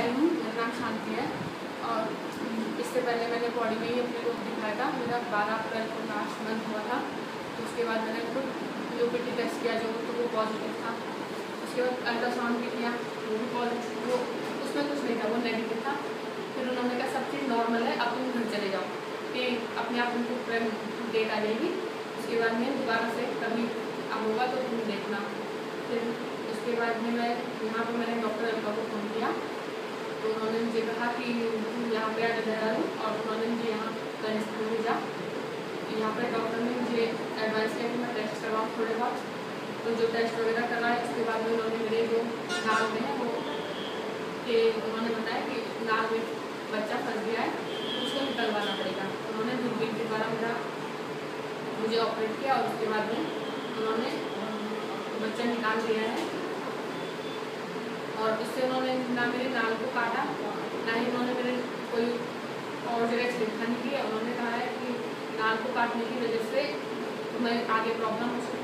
आई हूँ, मेरा नाम शांति है। और इससे पहले मैंने बॉडी में ही अपने को दिखाया था। मेरा बारह अप्रैल को लास्ट मंथ हुआ था। तो उसके बाद मैंने खुद यू टेस्ट किया, जो तो वो पॉजिटिव था। उसके बाद अल्ट्रासाउंड भी किया, वो भी पॉजिटिव वो, उसमें कुछ नहीं था, वो नेगेटिव था। फिर उन्होंने कहा, सब चीज़ नॉर्मल है तुम घर चले जाओ। कि अपने आप उनको डेट आ जाएगी उसके बाद में दोबारा से कभी अब होगा तो तुम देखना। फिर उसके बाद में मैं, यहाँ पर मैंने डॉक्टर अलका को फ़ोन किया तो उन्होंने मुझे कहा कि पे देहरादून और उन्होंने मुझे यहाँ कनिष्ठ में भेजा यहाँ पर डॉक्टर ने मुझे एडवाइस किया कि मैं टेस्ट करवाऊँ थोड़े बहुत। तो जो टेस्ट वगैरह कराए उसके बाद में उन्होंने मेरे जो नाल में है वो, कि उन्होंने बताया कि नाल में बच्चा फंस गया है, उसको निकलवाना पड़ेगा। उन्होंने दूरबीन के द्वारा मेरा मुझे ऑपरेट किया और उसके बाद में उन्होंने बच्चा निकाल दिया है। और उससे उन्होंने ना मेरे नाल को काटा ना ही उन्होंने मेरे कोई और छेड़खानी की उन्होंने कहा है कि नाल को काटने की वजह से तुम्हें आगे प्रॉब्लम हो सकती